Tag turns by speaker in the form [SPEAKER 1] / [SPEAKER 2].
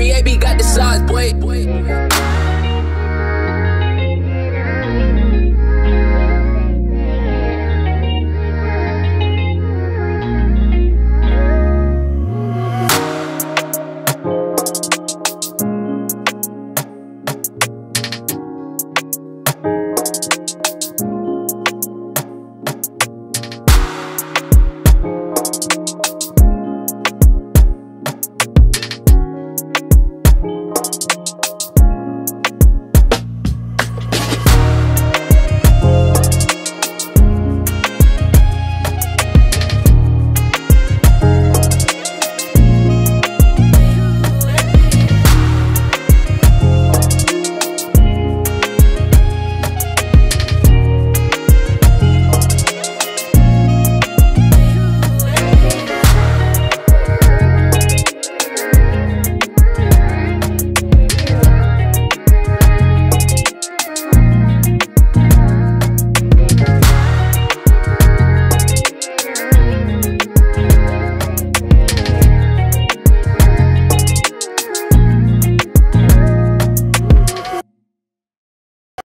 [SPEAKER 1] 3AB got the size, boy. boy, boy.